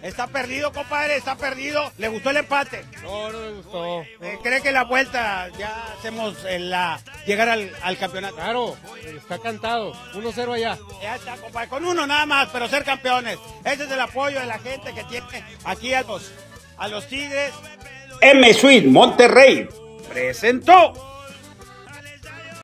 Está perdido, compadre, está perdido. ¿Le gustó el empate? No, no me gustó. Eh, ¿Cree que la vuelta ya hacemos en la llegar al, al campeonato? Claro, está cantado. 1-0 allá. Ya está, compadre, con uno nada más, pero ser campeones. Ese es el apoyo de la gente que tiene aquí a los, a los Tigres. M Suite Monterrey presentó.